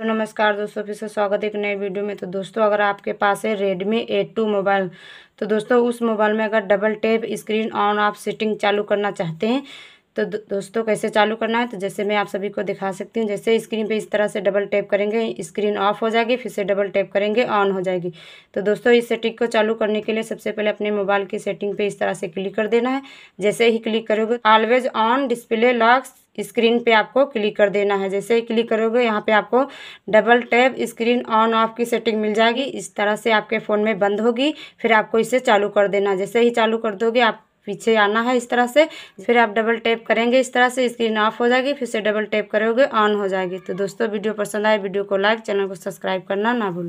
तो नमस्कार दोस्तों, फिर से स्वागत है एक नए वीडियो में। तो दोस्तों, अगर आपके पास है रेडमी एट टू मोबाइल तो दोस्तों, उस मोबाइल में अगर double tap screen on off setting चालू करना चाहते हैं तो दोस्तों, कैसे चालू करना है? तो जैसे मैं आप सभी को दिखा सकती हूँ, जैसे स्क्रीन पे इस तरह से डबल टैप करेंगे, स्क्रीन ऑफ़ हो जाएगी, फिर से डबल टैप करेंगे ऑन हो जाएगी। तो दोस्तों, इस सेटिंग को चालू करने के लिए सबसे पहले अपने मोबाइल की सेटिंग पे इस तरह से क्लिक कर देना है। जैसे ही क्लिक करोगे always on display locks screen पे आपको क्लिक कर देना है। जैसे ही क्लिक करोगे, यहाँ पे आपको double tap screen on off की सेटिंग मिल जाएगी। इस तरह से आपके फ़ोन में बंद होगी, फिर आपको इसे चालू कर देना जैसे ही चालू कर दोगे, आप पीछे आना है इस तरह से फिर आप डबल टैप करेंगे इस तरह से स्क्रीन ऑफ़ हो जाएगी फिर से डबल टैप करोगे ऑन हो जाएगी। तो दोस्तों वीडियो पसंद आए वीडियो को लाइक चैनल को सब्सक्राइब करना ना भूलें।